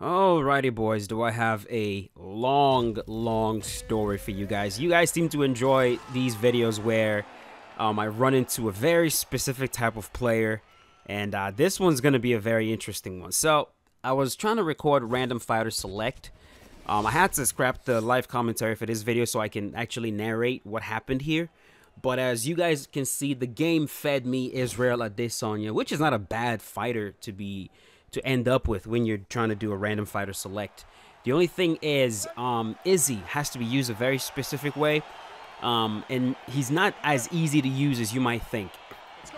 Alrighty, boys, do I have a long, long story for you guys. You guys seem to enjoy these videos where um, I run into a very specific type of player, and uh, this one's going to be a very interesting one. So, I was trying to record Random Fighter Select. Um, I had to scrap the live commentary for this video so I can actually narrate what happened here. But as you guys can see, the game fed me Israel Adesanya, which is not a bad fighter to be to end up with when you're trying to do a random fighter select. The only thing is, um, Izzy has to be used a very specific way, um, and he's not as easy to use as you might think.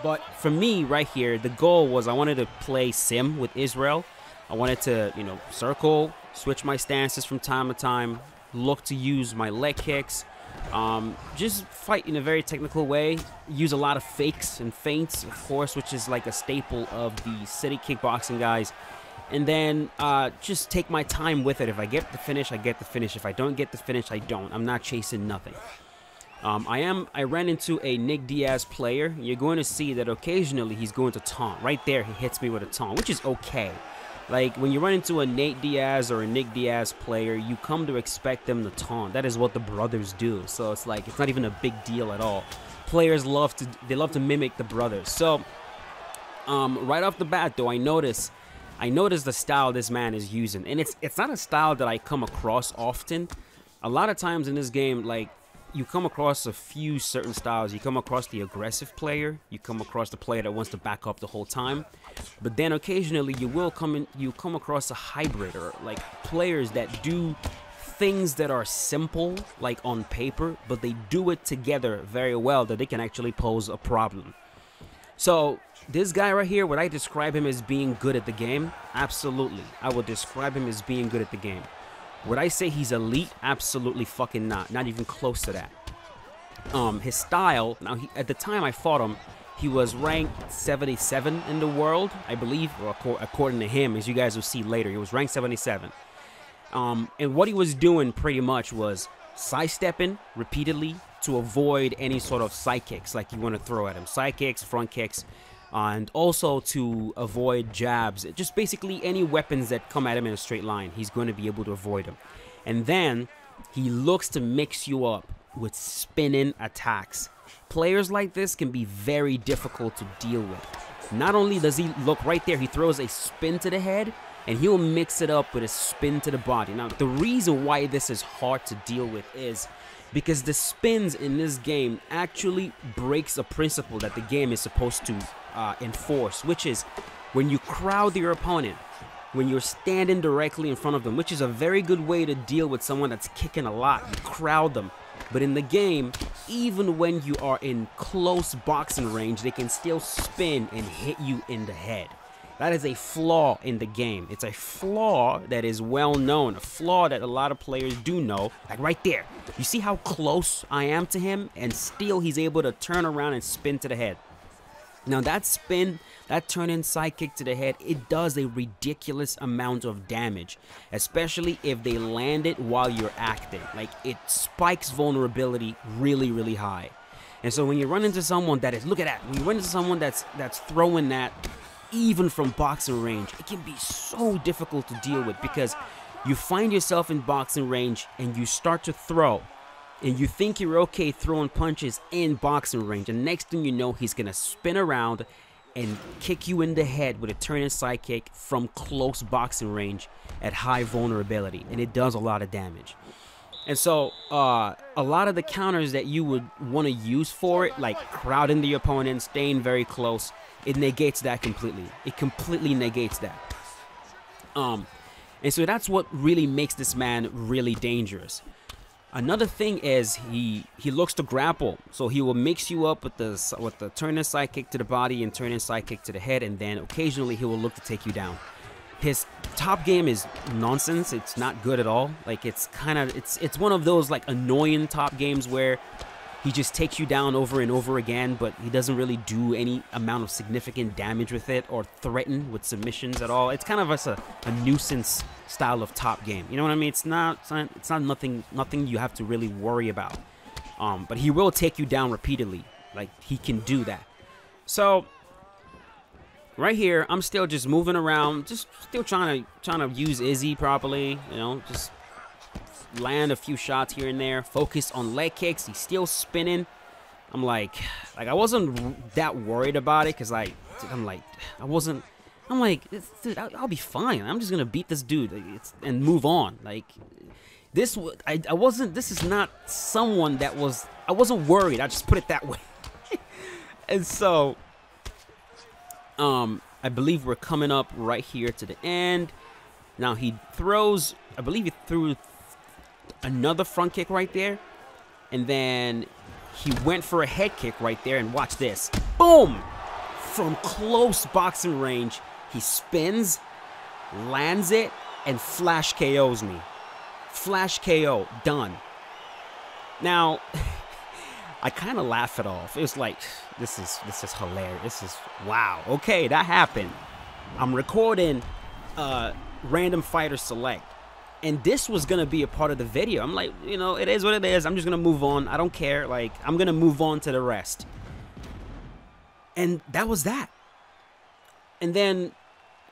But for me, right here, the goal was I wanted to play Sim with Israel. I wanted to, you know, circle, switch my stances from time to time, look to use my leg kicks, um, just fight in a very technical way. Use a lot of fakes and feints, of course, which is like a staple of the city kickboxing guys. And then uh, just take my time with it. If I get the finish, I get the finish. If I don't get the finish, I don't. I'm not chasing nothing. Um, I am. I ran into a Nick Diaz player. You're going to see that occasionally he's going to taunt. Right there, he hits me with a taunt, which is okay. Like, when you run into a Nate Diaz or a Nick Diaz player, you come to expect them to taunt. That is what the brothers do. So it's like, it's not even a big deal at all. Players love to, they love to mimic the brothers. So, um, right off the bat, though, I notice, I notice the style this man is using. And it's, it's not a style that I come across often. A lot of times in this game, like, you come across a few certain styles. You come across the aggressive player. You come across the player that wants to back up the whole time. But then occasionally you will come in. You come across a hybrid or like players that do things that are simple, like on paper, but they do it together very well that they can actually pose a problem. So this guy right here, would I describe him as being good at the game? Absolutely. I would describe him as being good at the game. Would I say he's elite? Absolutely fucking not. Not even close to that. Um, his style, now he, at the time I fought him, he was ranked 77 in the world, I believe, or according to him, as you guys will see later. He was ranked 77. Um, and what he was doing pretty much was sidestepping repeatedly to avoid any sort of side kicks like you want to throw at him. Side kicks, front kicks, and also to avoid jabs. Just basically any weapons that come at him in a straight line, he's going to be able to avoid them. And then he looks to mix you up with spinning attacks. Players like this can be very difficult to deal with. Not only does he look right there, he throws a spin to the head and he'll mix it up with a spin to the body. Now, the reason why this is hard to deal with is because the spins in this game actually breaks a principle that the game is supposed to uh, enforce, which is when you crowd your opponent, when you're standing directly in front of them, which is a very good way to deal with someone that's kicking a lot. You crowd them. But in the game, even when you are in close boxing range, they can still spin and hit you in the head. That is a flaw in the game. It's a flaw that is well known, a flaw that a lot of players do know. Like right there, you see how close I am to him, and still he's able to turn around and spin to the head. Now that spin, that turn in side kick to the head, it does a ridiculous amount of damage, especially if they land it while you're acting. Like it spikes vulnerability really, really high. And so when you run into someone that is, look at that, when you run into someone that's that's throwing that even from boxing range, it can be so difficult to deal with because you find yourself in boxing range and you start to throw and you think you're okay throwing punches in boxing range and next thing you know he's gonna spin around and kick you in the head with a turning side kick from close boxing range at high vulnerability and it does a lot of damage. And so uh, a lot of the counters that you would want to use for it like crowding the opponent staying very close it negates that completely. It completely negates that. Um and so that's what really makes this man really dangerous Another thing is he he looks to grapple, so he will mix you up with the with the turn side kick to the body and turn side kick to the head, and then occasionally he will look to take you down. His top game is nonsense. It's not good at all. Like it's kind of it's it's one of those like annoying top games where he just takes you down over and over again, but he doesn't really do any amount of significant damage with it or threaten with submissions at all. It's kind of a, a nuisance style of top game. You know what I mean? It's not, it's not, nothing, nothing you have to really worry about. Um, but he will take you down repeatedly. Like he can do that. So right here, I'm still just moving around, just still trying to trying to use Izzy properly, you know, just land a few shots here and there. Focus on leg kicks. He's still spinning. I'm like, like I wasn't that worried about it because like I'm like I wasn't. I'm like, dude, I'll, I'll, be fine. I'm just gonna beat this dude and move on. Like this, I, I wasn't. This is not someone that was. I wasn't worried. I just put it that way. and so, um, I believe we're coming up right here to the end. Now he throws. I believe he threw another front kick right there. And then he went for a head kick right there. And watch this. Boom! From close boxing range, he spins, lands it, and flash KOs me. Flash KO. Done. Now, I kind of laugh it off. It was like, this is this is hilarious. This is wow. Okay, that happened. I'm recording uh, Random Fighter Select and this was gonna be a part of the video. I'm like, you know, it is what it is. I'm just gonna move on. I don't care. Like, I'm gonna move on to the rest. And that was that. And then,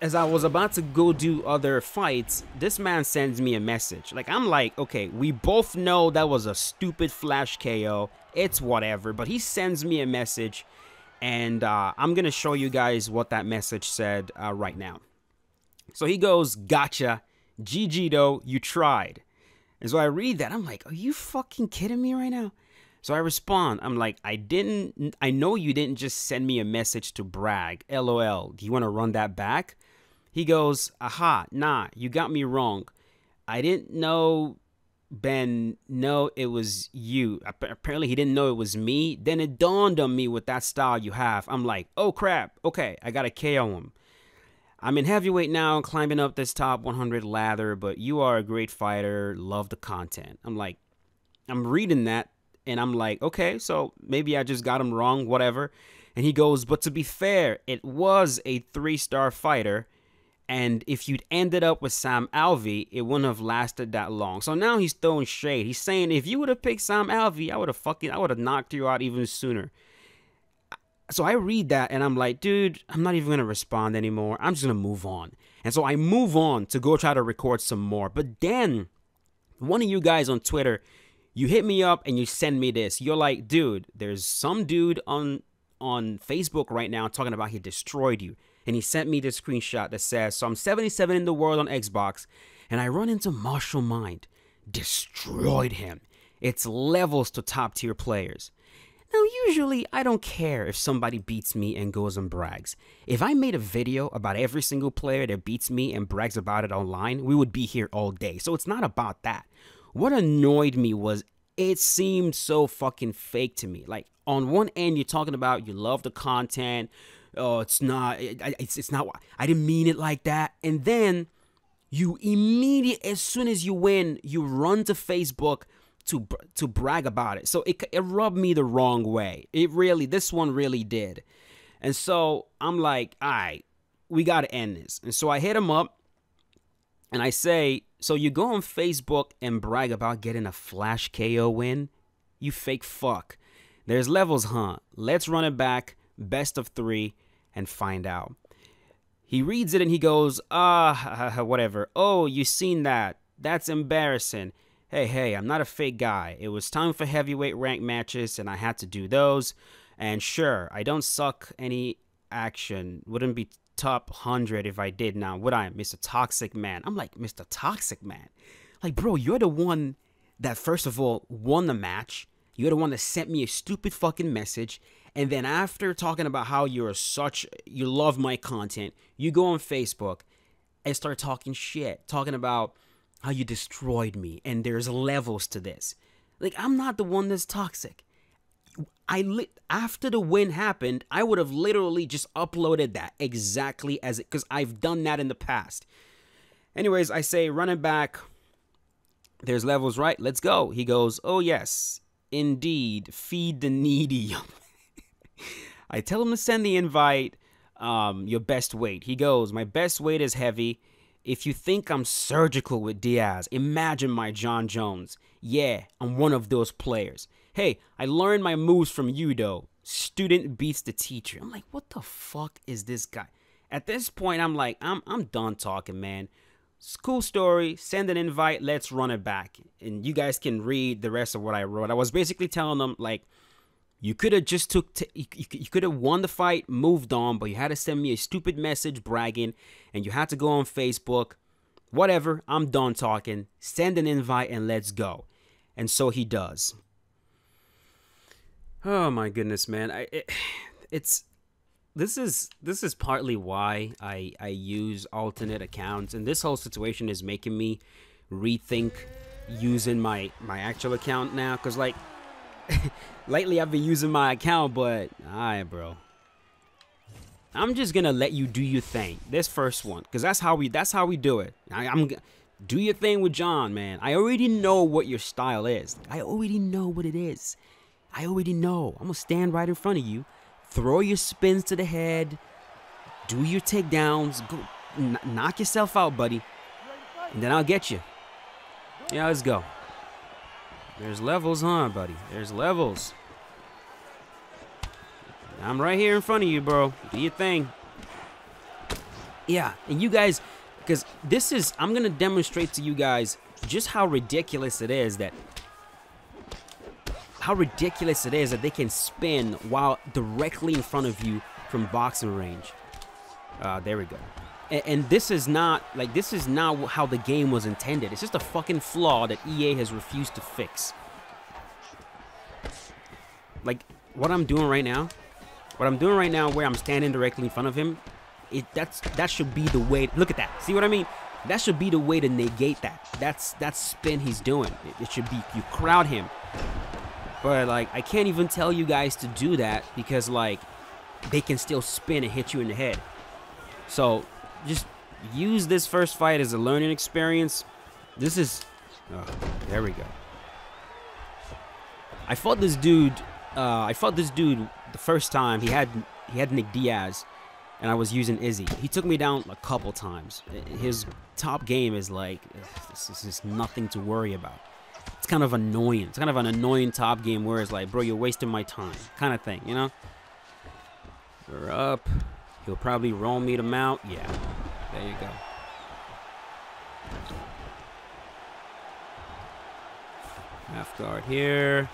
as I was about to go do other fights, this man sends me a message. Like, I'm like, okay, we both know that was a stupid flash KO. It's whatever. But he sends me a message, and uh, I'm gonna show you guys what that message said uh, right now. So he goes, gotcha GG though, you tried. And so I read that. I'm like, are you fucking kidding me right now? So I respond. I'm like, I didn't, I know you didn't just send me a message to brag. LOL. Do you want to run that back? He goes, aha, nah, you got me wrong. I didn't know, Ben, no, it was you. Apparently he didn't know it was me. Then it dawned on me with that style you have. I'm like, oh crap. Okay, I got to KO him. I'm in heavyweight now, climbing up this top 100 ladder, but you are a great fighter. Love the content. I'm like, I'm reading that, and I'm like, okay, so maybe I just got him wrong, whatever. And he goes, but to be fair, it was a three star fighter. And if you'd ended up with Sam Alvey, it wouldn't have lasted that long. So now he's throwing shade. He's saying if you would have picked Sam Alvey, I would have fucking I would have knocked you out even sooner so I read that and I'm like, dude, I'm not even gonna respond anymore. I'm just gonna move on. And so I move on to go try to record some more. But then one of you guys on Twitter, you hit me up and you send me this. You're like, dude, there's some dude on on Facebook right now talking about he destroyed you. And he sent me this screenshot that says, So I'm 77 in the world on Xbox, and I run into Martial Mind. Destroyed him. It's levels to top tier players. Now, usually I don't care if somebody beats me and goes and brags. If I made a video about every single player that beats me and brags about it online, we would be here all day. So it's not about that. What annoyed me was it seemed so fucking fake to me. Like on one end, you're talking about you love the content. Oh, it's not. It's it's not. I didn't mean it like that. And then you immediate as soon as you win, you run to Facebook to to brag about it. So it it rubbed me the wrong way. It really this one really did. And so I'm like, "All right, we got to end this." And so I hit him up and I say, "So you go on Facebook and brag about getting a flash KO win? You fake fuck. There's levels, huh? Let's run it back, best of 3 and find out." He reads it and he goes, "Ah, uh, whatever. Oh, you seen that? That's embarrassing." Hey, hey, I'm not a fake guy. It was time for heavyweight rank matches, and I had to do those. And sure, I don't suck any action. Wouldn't be top 100 if I did now, would I, Mr. Toxic Man? I'm like, Mr. Toxic Man. Like, bro, you're the one that, first of all, won the match. You're the one that sent me a stupid fucking message. And then after talking about how you're such, you love my content, you go on Facebook and start talking shit, talking about how you destroyed me and there's levels to this. Like I'm not the one that's toxic. I lit after the win happened, I would have literally just uploaded that exactly as it cuz I've done that in the past. Anyways, I say running back there's levels right. Let's go. He goes, "Oh yes, indeed, feed the needy." I tell him to send the invite um your best weight. He goes, "My best weight is heavy." If you think I'm surgical with Diaz, imagine my Jon Jones. Yeah, I'm one of those players. Hey, I learned my moves from you though. Student beats the teacher. I'm like, what the fuck is this guy? At this point, I'm like, I'm I'm done talking, man. It's cool story. Send an invite. Let's run it back, and you guys can read the rest of what I wrote. I was basically telling them like, you could have just took, t- you, could have won the fight, moved on, but you had to send me a stupid message bragging, and you had to go on Facebook. Whatever. I'm done talking. Send an invite and let's go. And so he does. Oh my goodness, man! I it, it's this is this is partly why I I use alternate accounts, and this whole situation is making me rethink using my my actual account now. Cause like lately I've been using my account, but alright, bro. I'm just gonna let you do your thing. This first one, cause that's how we that's how we do it. I, I'm do your thing with Jon, man. I already know what your style is. I already know what it is. I already know. I'm gonna stand right in front of you throw your spins to the head, do your takedowns, go knock yourself out, buddy, and then I'll get you. Yeah, let's go. There's levels, huh, buddy? There's levels. I'm right here in front of you, bro. Do your thing. Yeah, and you guys, because this is, I'm going to demonstrate to you guys just how ridiculous it is that how ridiculous it is that they can spin while directly in front of you from boxing range. Uh, there we go. And, and, this is not, like, this is not how the game was intended. It's just a fucking flaw that EA has refused to fix. Like, what I'm doing right now, what I'm doing right now where I'm standing directly in front of him, it that's that should be the way, look at that. See what I mean? That should be the way to negate that. That's that spin he's doing. It, it should be, you crowd him but like, I can't even tell you guys to do that because like, they can still spin and hit you in the head. So just use this first fight as a learning experience. This is, oh, there we go. I fought this dude. Uh, I fought this dude the first time. He had he had Nick Diaz, and I was using Izzy. He took me down a couple times. His top game is like this is nothing to worry about it's kind of annoying. It's kind of an annoying top game where it's like, bro, you're wasting my time, kind of thing, you know? We're up. He'll probably roll me to mount. Yeah, there you go. Half guard here.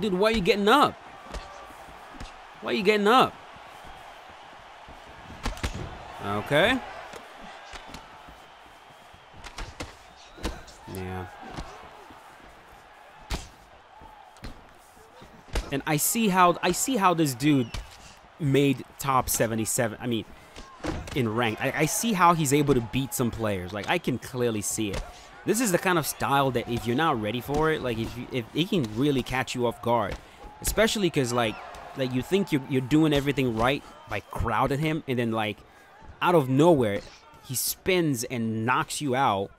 Dude, why are you getting up? Why are you getting up? Okay. Yeah. And I see how I see how this dude made top 77. I mean, in rank. I, I see how he's able to beat some players. Like I can clearly see it. This is the kind of style that if you're not ready for it, like if you, if it can really catch you off guard, especially because like like you think you're you're doing everything right by crowding him, and then like out of nowhere, he spins and knocks you out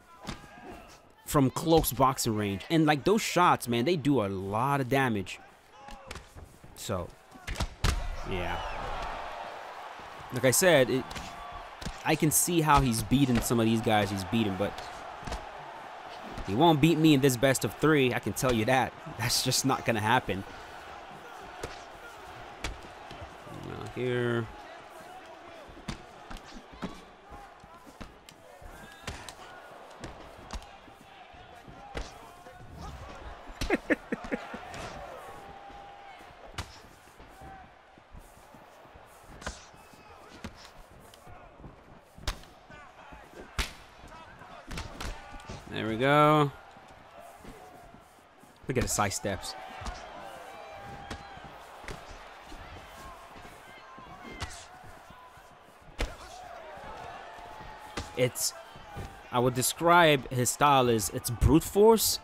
from close boxing range. And like those shots, man, they do a lot of damage. So, yeah. Like I said, it, I can see how he's beating some of these guys he's beating, but he won't beat me in this best of three. I can tell you that. That's just not going to happen. Now here. There we go. At his side steps. It's, I would describe his style as it's brute force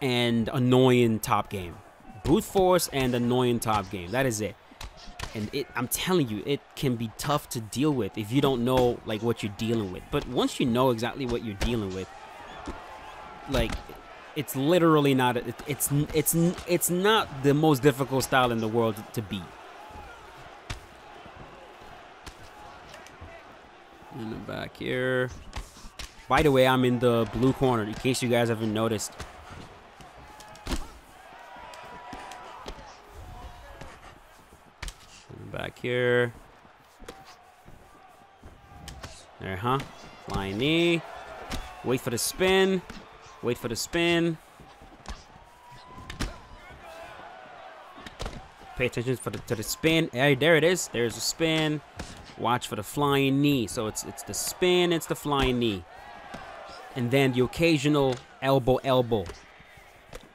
and annoying top game. Brute force and annoying top game. That is it. And it, I'm telling you, it can be tough to deal with if you don't know like what you're dealing with. But once you know exactly what you're dealing with, like it's literally not it's it's it's not the most difficult style in the world to beat. In the back here. By the way, I'm in the blue corner in case you guys haven't noticed. Back here. There, huh? Flying knee. Wait for the spin. Wait for the spin. Pay attention for the, to the spin. Hey, there it is. There's a spin. Watch for the flying knee. So it's it's the spin, it's the flying knee. And then the occasional elbow elbow.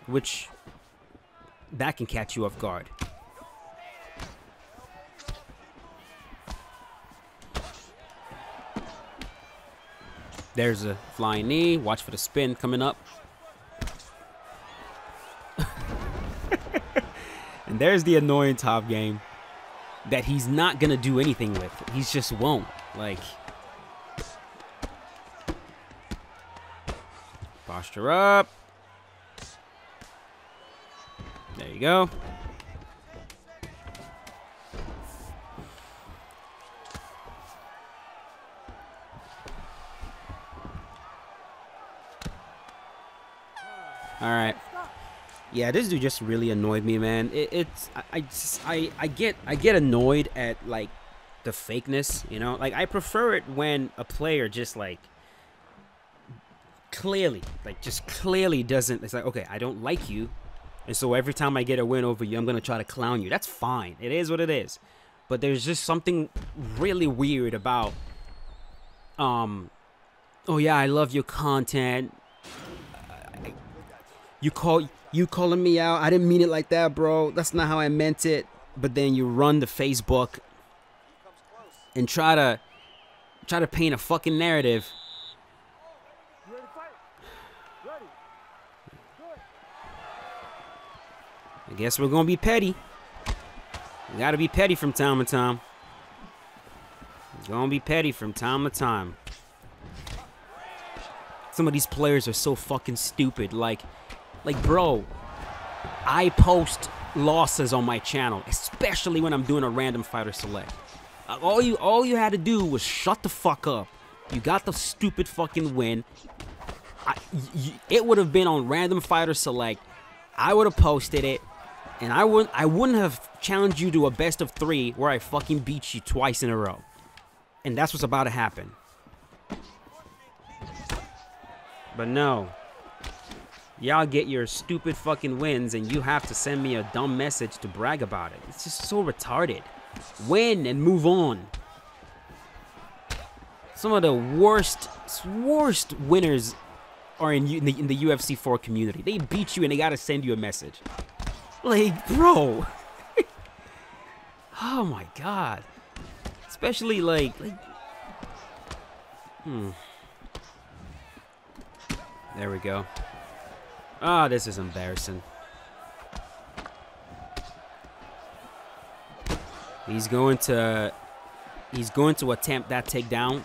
Which that can catch you off guard. There's a flying knee. Watch for the spin coming up. and there's the annoying top game that he's not going to do anything with. He just won't. Like, posture up. There you go. All right. Yeah, this dude just really annoyed me, man. It, it's I, I just I I get I get annoyed at like the fakeness, you know. Like I prefer it when a player just like clearly, like just clearly doesn't. It's like okay, I don't like you, and so every time I get a win over you, I'm gonna try to clown you. That's fine. It is what it is. But there's just something really weird about um. Oh yeah, I love your content you call you calling me out. I didn't mean it like that, bro. That's not how I meant it. But then you run the Facebook and try to try to paint a fucking narrative. I guess we're gonna be petty. We gotta be petty from time to time. Gonna be petty from time to time. Some of these players are so fucking stupid. Like, like, bro, I post losses on my channel, especially when I'm doing a random fighter select. Uh, all you all you had to do was shut the fuck up. You got the stupid fucking win. it would have been on random fighter select. I would have posted it, and I wouldn't I wouldn't have challenged you to a best of three where I fucking beat you twice in a row. And that's what's about to happen. But no, y'all get your stupid fucking wins and you have to send me a dumb message to brag about it. It's just so retarded. Win and move on. Some of the worst, worst winners are in, in, the, in the UFC 4 community. They beat you and they gotta send you a message. Like, bro. oh my god. Especially like, like, hmm. There we go. Ah, oh, this is embarrassing. He's going to he's going to attempt that takedown.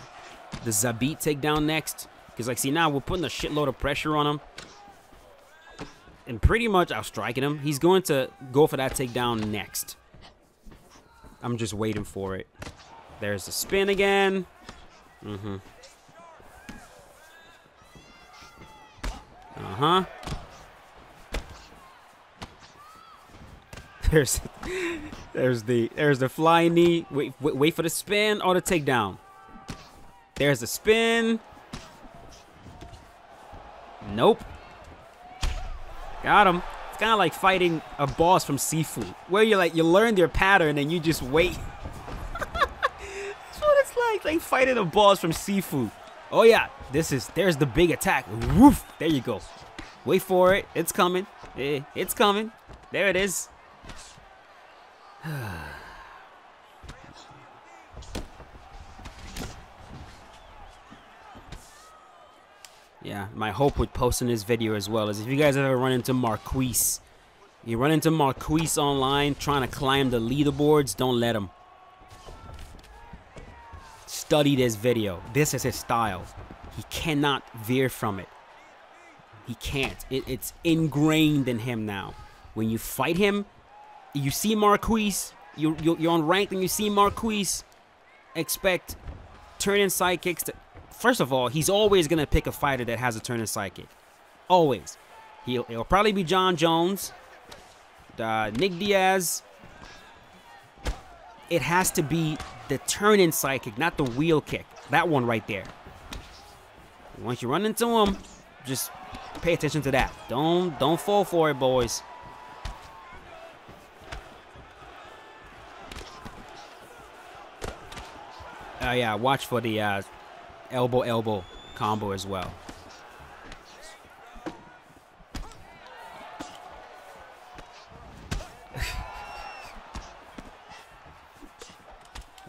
The Zabit takedown next. Because like see now we're putting a shitload of pressure on him. And pretty much outstriking him. He's going to go for that takedown next. I'm just waiting for it. There's the spin again. Mm-hmm. Uh-huh. There's, there's the, there's the flying knee. Wait, wait, wait for the spin or the takedown. There's the spin. Nope. Got him. It's kind of like fighting a boss from Sifu, where you like you learn their pattern and you just wait. That's what it's like, like fighting a boss from Sifu. Oh yeah, this is there's the big attack. Woof! There you go. Wait for it. It's coming. Eh, it's coming. There it is. yeah, my hope with posting this video as well is if you guys ever run into Marquise, you run into Marquise online trying to climb the leaderboards, don't let him. Study this video. This is his style. He cannot veer from it. He can't. It, it's ingrained in him now. When you fight him, you see Marquise, you, you, you're on rank and you see Marquise, expect turn-in sidekicks to... First of all, he's always going to pick a fighter that has a turn-in sidekick. Always. He'll, it'll probably be Jon Jones, uh, Nick Diaz. it has to be the turn-in side kick, not the wheel kick. That one right there. Once you run into him, just pay attention to that. Don't don't fall for it, boys. Oh yeah, watch for the uh, elbow elbow combo as well.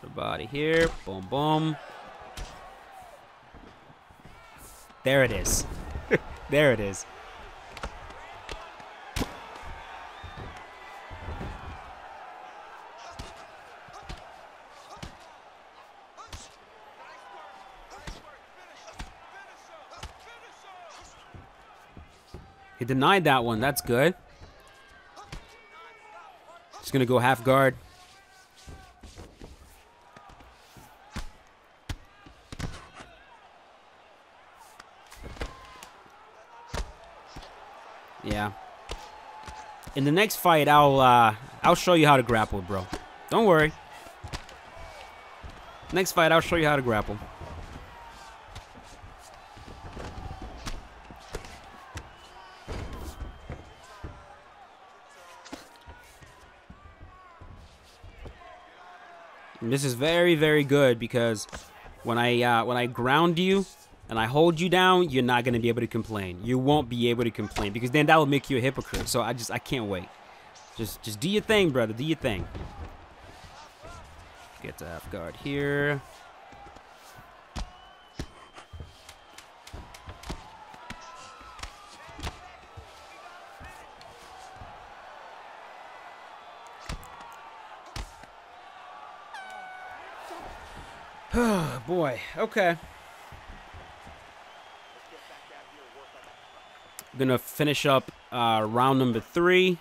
the body here, boom boom. There it is. there it is. He denied that one. That's good. Just going to go half guard. Yeah. In the next fight, I'll uh, I'll show you how to grapple, bro. Don't worry. Next fight, I'll show you how to grapple. And this is very, very good because when I uh, when I ground you and I hold you down, you're not gonna be able to complain. You won't be able to complain because then that will make you a hypocrite. So I just I can't wait. Just just do your thing, brother. Do your thing. Get to half guard here. Okay. Gonna finish up uh, round number three.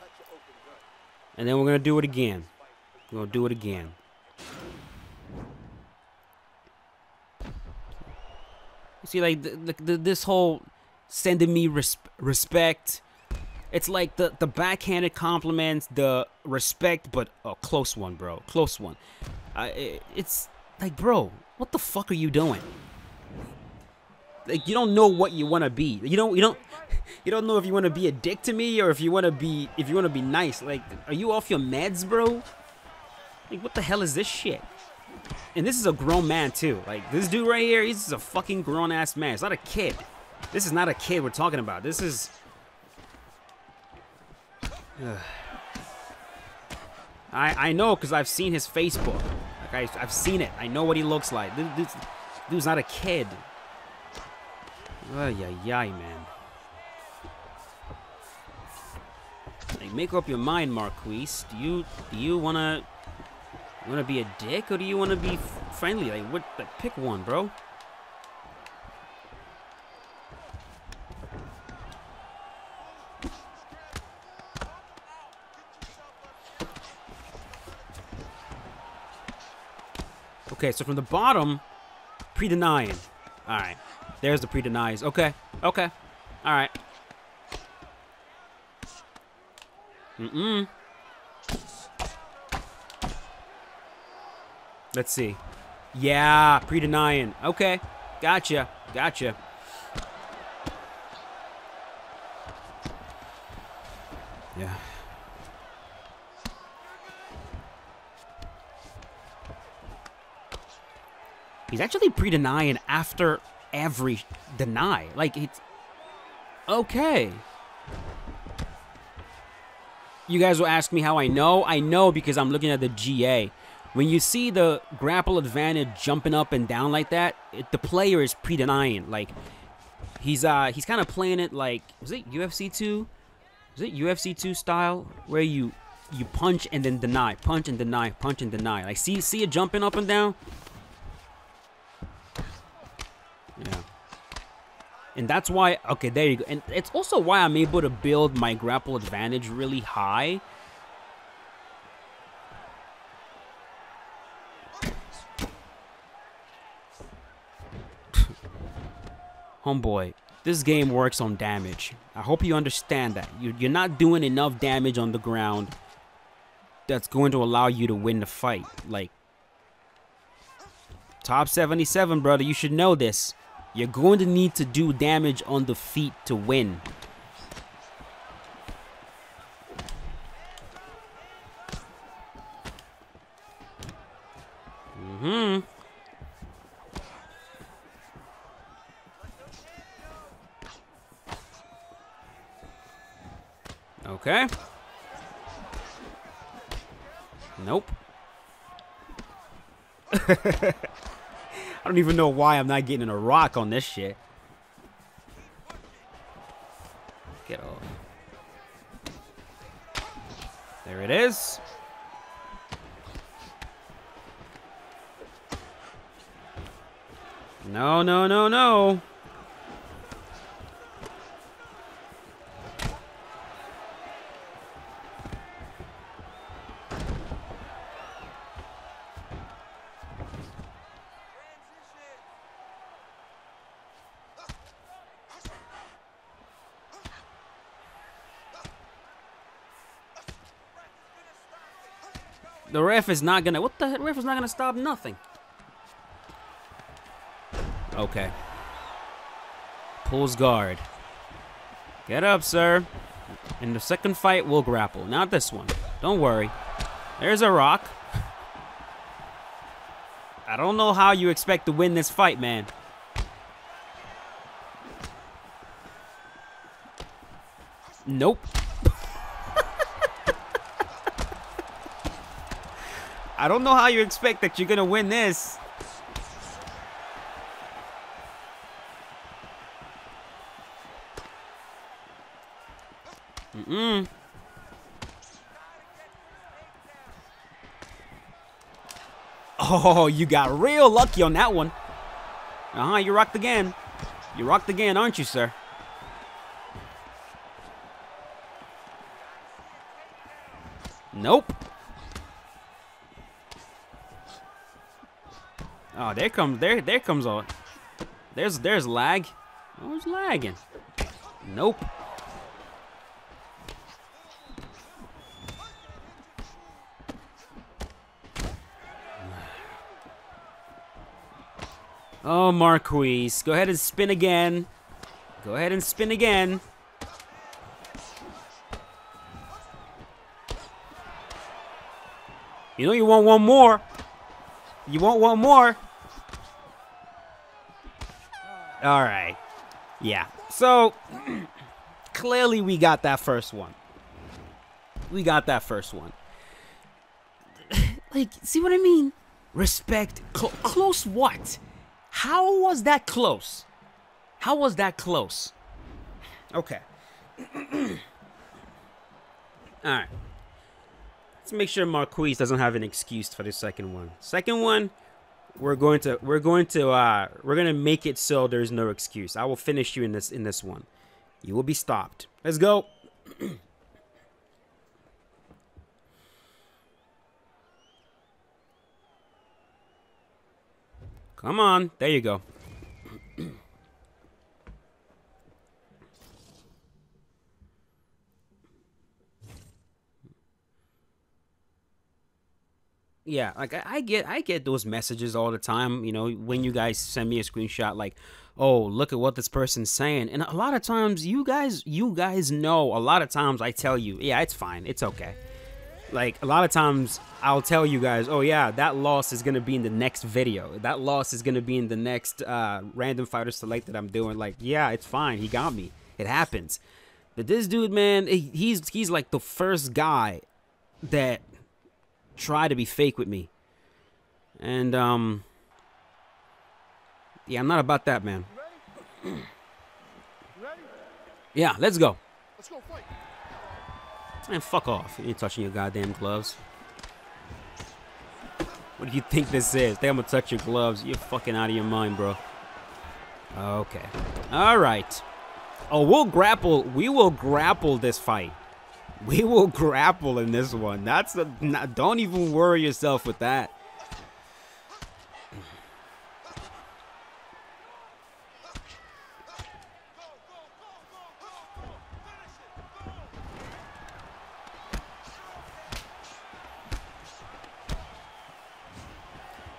And then we're gonna do it again. We're gonna do it again. You see, like, the, the, the, this whole sending me res respect. It's like the, the backhanded compliments, the respect, but a close one, bro. Close one. Uh, it, it's like, bro, what the fuck are you doing? Like, you don't know what you want to be. You don't, you don't, you don't know if you want to be a dick to me or if you want to be, if you want to be nice. Like, are you off your meds, bro? Like, what the hell is this shit? And this is a grown man, too. Like, this dude right here, he's a fucking grown-ass man. It's not a kid. This is not a kid we're talking about. This is... I, I know because I've seen his Facebook. I, I've seen it. I know what he looks like. This, this dude's not a kid. Ay, ay, ay, man. Like, make up your mind, Marquise. Do you do you wanna wanna be a dick or do you wanna be friendly? Like, what? Like, pick one, bro. Okay, so from the bottom, pre-denying. All right. There's the pre-denies. Okay. Okay. All right. Mm-mm. Let's see. Yeah, pre-denying. Okay. Gotcha. Gotcha. Yeah. He's actually pre-denying after every deny. Like, it's... Okay. You guys will ask me how I know. I know because I'm looking at the GA. When you see the grapple advantage jumping up and down like that, it, the player is pre-denying. Like, he's uh he's kind of playing it like, was it UFC 2? Is it UFC 2 style? Where you you punch and then deny, punch and deny, punch and deny. Like, see, see it jumping up and down? And that's why, okay, there you go. And it's also why I'm able to build my grapple advantage really high. Homeboy, this game works on damage. I hope you understand that. You're not doing enough damage on the ground that's going to allow you to win the fight. Like top 77, brother, you should know this. You're going to need to do damage on the feet to win. Mm-hmm. Okay. Nope. I don't even know why I'm not getting in a rock on this shit. Get off. There it is. No, no, no, no. The ref is not gonna. What the hell? ref is not gonna stop nothing. Okay. Pulls guard. Get up, sir. In the second fight, we'll grapple. Not this one. Don't worry. There's a rock. I don't know how you expect to win this fight, man. Nope. I don't know how you expect that you're gonna win this. Mm-mm. Oh, you got real lucky on that one. Uh-huh, you rocked again. You rocked again, aren't you, sir? Nope. Oh, there comes there there comes all. There's there's lag. Who's lagging? Nope. Oh, Marquise. Go ahead and spin again. Go ahead and spin again. You know you want one more. You want one more? All right. Yeah. So, clearly we got that first one. We got that first one. like, see what I mean? Respect. Cl close what? How was that close? How was that close? Okay. All right. Let's make sure Marquise doesn't have an excuse for the second one. Second one, we're going to we're going to uh we're gonna make it so there's no excuse. I will finish you in this in this one. You will be stopped. Let's go. Come on. There you go. Yeah like I, I, get i get those messages all the time you know when you guys send me a screenshot like oh look at what this person's saying and a lot of times you guys you guys know a lot of times i tell you yeah it's fine it's okay. Like a lot of times i'll tell you guys oh yeah that loss is gonna be in the next video. That loss is gonna be in the next uh random fighter select that i'm doing. Like yeah it's fine he got me. It happens. But this dude man he's he's like the first guy that try to be fake with me. And, um, yeah, I'm not about that, man. yeah, let's go. Let's go fight. Man, fuck off. You ain't touching your goddamn gloves. What do you think this is? Think I'm gonna touch your gloves? You're fucking out of your mind, bro. Okay. All right. Oh, we'll grapple. We will grapple this fight. We will grapple in this one. That's a, not, don't even worry yourself with that.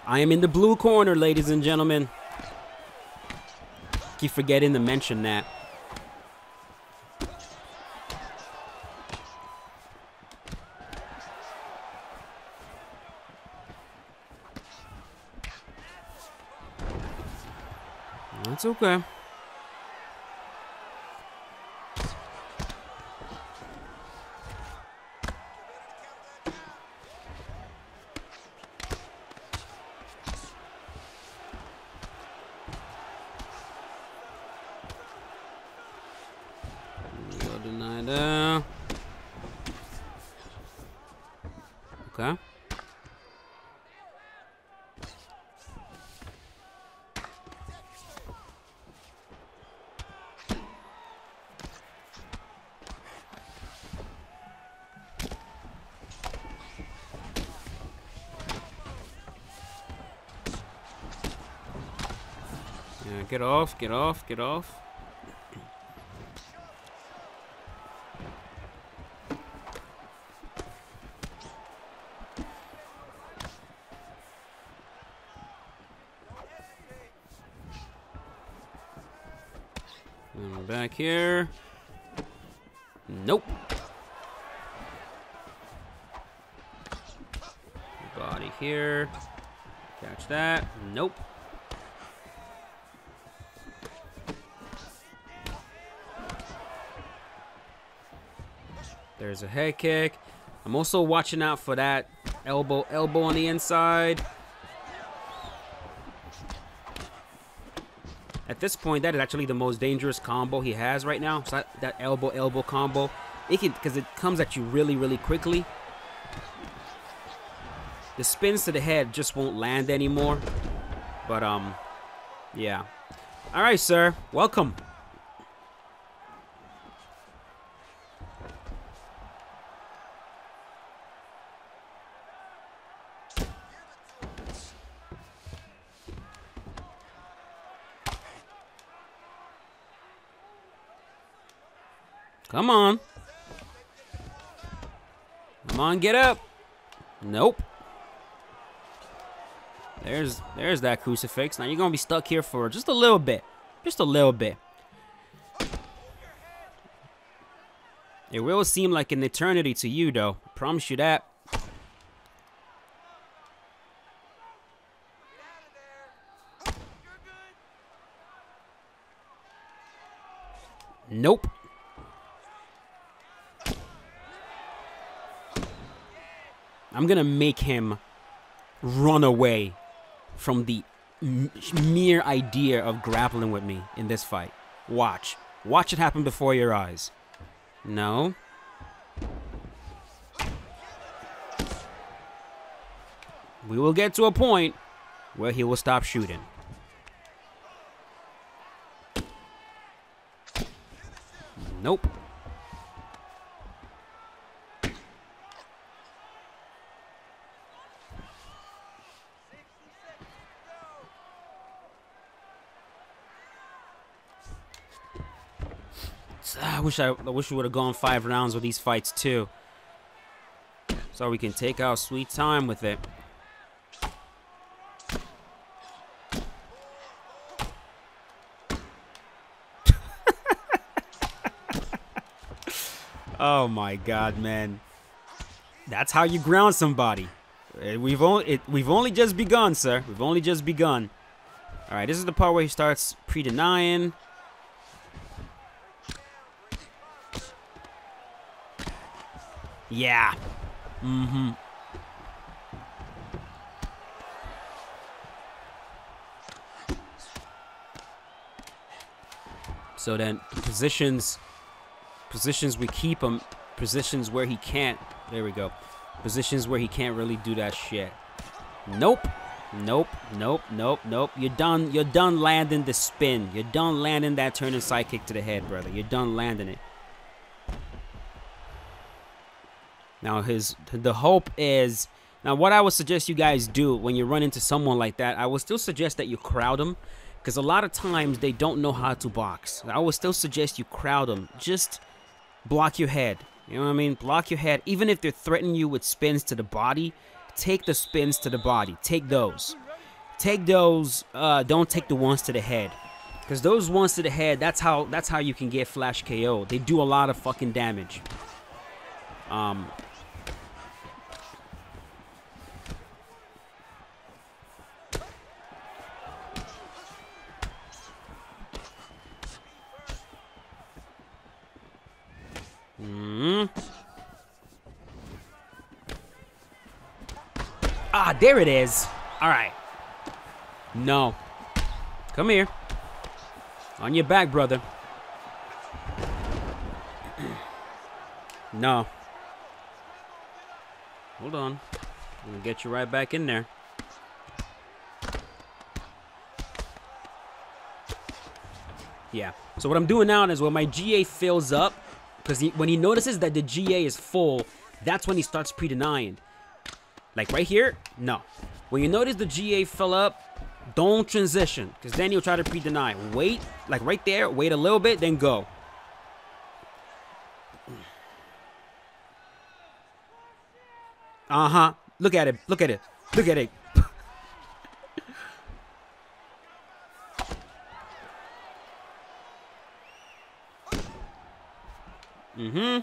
I am in the blue corner, ladies and gentlemen. Keep forgetting to mention that. Okay. Go deny there. Okay. Get off, get off, get off. And back here. Nope. Body here. Catch that. Nope. There's a head kick. I'm also watching out for that elbow, elbow on the inside. At this point, that is actually the most dangerous combo he has right now. So that, that elbow, elbow combo. It can, because it comes at you really, really quickly. The spins to the head just won't land anymore. But, um, yeah. All right, sir. Welcome. Come on. Come on, get up. Nope. There's there's that crucifix. Now you're gonna be stuck here for just a little bit. Just a little bit. It will seem like an eternity to you though. I promise you that. Nope. I'm gonna make him run away from the mere idea of grappling with me in this fight. Watch. Watch it happen before your eyes. No. We will get to a point where he will stop shooting. Nope. I wish I, I wish we would have gone five rounds with these fights too. So we can take our sweet time with it. oh my god, man. That's how you ground somebody. Eh, We've only it, we've only just begun, sir. We've only just begun. All right, this is the part where he starts pre-denying. Yeah. Mm-hmm. So then positions positions we keep him positions where he can't there we go. Positions where he can't really do that shit. Nope. Nope. Nope. Nope. Nope. You're done. You're done landing the spin. You're done landing that turning side kick to the head, brother. You're done landing it. Now his the hope is now what I would suggest you guys do when you run into someone like that, I would still suggest that you crowd them because a lot of times they don't know how to box. I would still suggest you crowd them. Just block your head. You know what I mean? Block your head. Even if they're threatening you with spins to the body, take the spins to the body. Take those. take those. Uh, don't take the ones to the head. Because those ones to the head, that's how that's how you can get flash KO. They do a lot of fucking damage. Um, Hmm. Ah, there it is. All right. No. Come here. On your back, brother. no. Hold on. I'm gonna get you right back in there. Yeah. So what I'm doing now is when my GA fills up, because when he notices that the GA is full, that's when he starts pre-denying. Like right here, no. When you notice the GA fill up, don't transition, because then you'll try to pre-deny. Wait, like right there, wait a little bit, then go. Uh-huh. Look at it. Look at it. Look at it. Mm-hmm.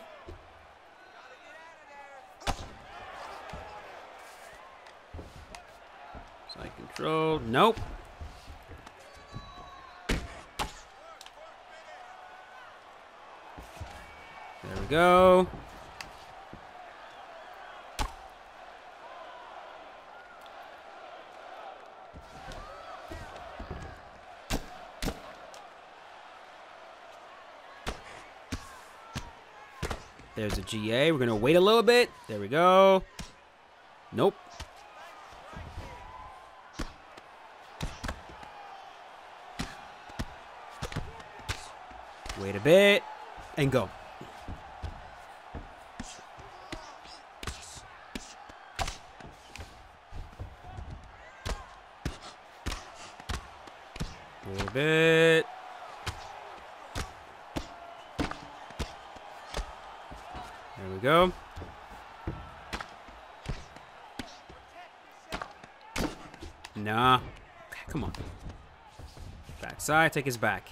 Side control. Nope. There we go. There's a GA. We're going to wait a little bit. There we go. Nope. Wait a bit. And go. Wait a bit. There we go. Nah. Come on. Take his back.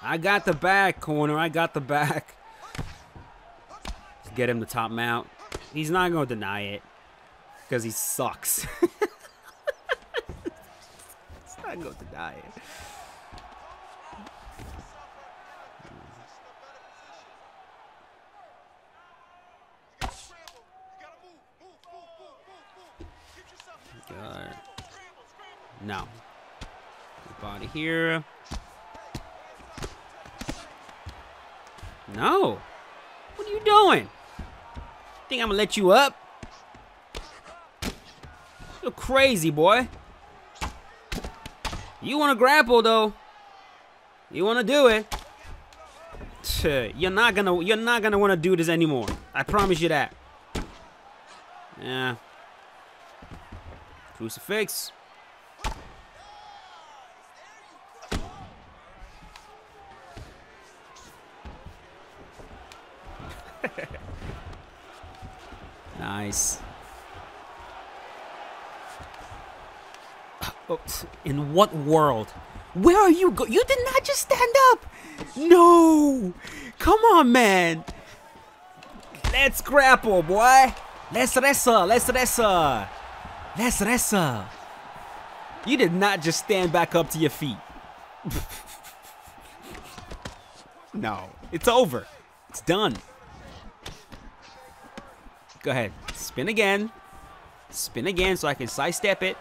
I got the back, corner. I got the back. Get him the top mount. He's not going to deny it. Because he sucks. He's not going to deny it. God. No. Body here. No. What are you doing? Think I'm gonna let you up? You're crazy, boy. You wanna grapple though. You wanna do it. You're not gonna you're not gonna wanna do this anymore. I promise you that. Yeah. Crucifix. Nice. Oh, in what world? Where are you go? You did not just stand up. No. Come on, man. Let's grapple, boy. Let's wrestle. Let's wrestle. Let's wrestle. You did not just stand back up to your feet. no. It's over. It's done. Go ahead. Spin again. Spin again so I can sidestep it.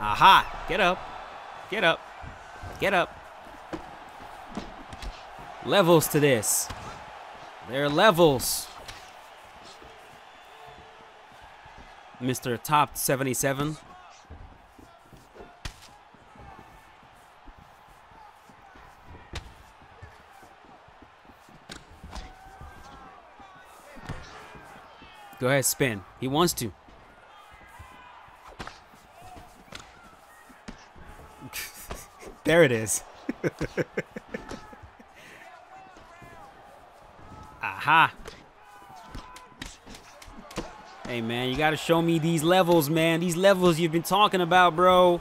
Aha. Get up. Get up. Get up. Levels to this. There are levels. Mr. Top 77. Go ahead, spin. He wants to. there it is. Aha. Hey, man, you got to show me these levels, man. These levels you've been talking about, bro.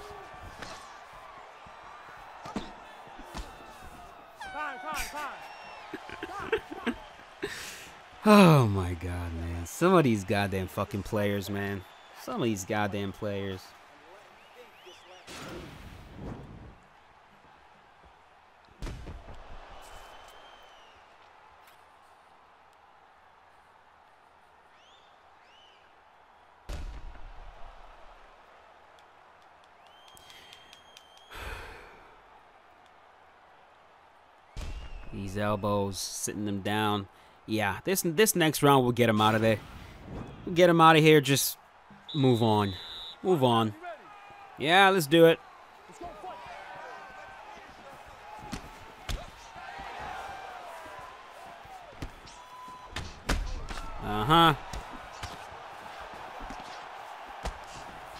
oh, my God, man. Some of these goddamn fucking players, man. Some of these goddamn players. These elbows, sitting them down. Yeah, this this next round will get him out of there. We'll get him out of here. Just move on. Move on. Yeah, let's do it. Uh-huh.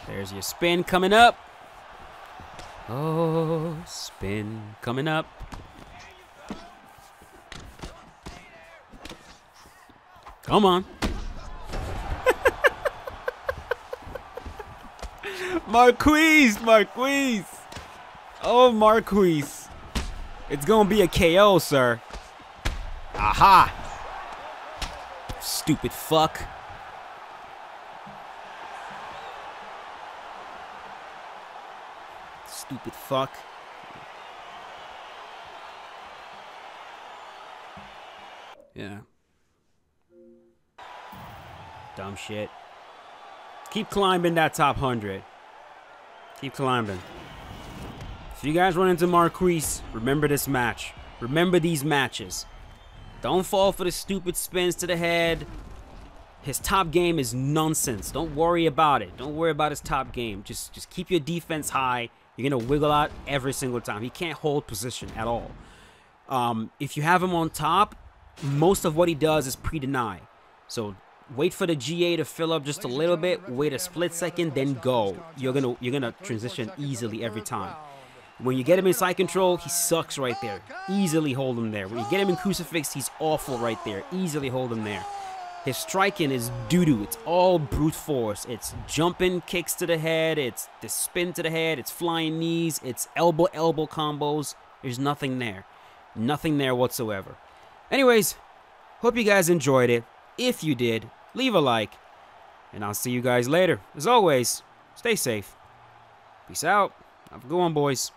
There's your spin coming up. Oh, spin coming up. Come on. Marquise, Marquise. Oh, Marquise. It's going to be a KO, sir. Aha. Stupid fuck. Stupid fuck. Yeah. Dumb shit. Keep climbing that top 100. Keep climbing. If you guys run into Marquise, remember this match. Remember these matches. Don't fall for the stupid spins to the head. His top game is nonsense. Don't worry about it. Don't worry about his top game. Just just keep your defense high. You're going to wiggle out every single time. He can't hold position at all. Um, if you have him on top, most of what he does is pre-deny. So wait for the GA to fill up just a little bit, wait a split second, then go. You're gonna you're gonna transition easily every time. When you get him in side control, he sucks right there. Easily hold him there. When you get him in crucifix, he's awful right there. Easily hold him there. His striking is doo-doo. It's all brute force. It's jumping kicks to the head. It's the spin to the head. It's flying knees. It's elbow-elbow combos. There's nothing there. Nothing there whatsoever. Anyways, hope you guys enjoyed it. If you did, leave a like. And I'll see you guys later. As always, stay safe. Peace out. Have a good one, boys.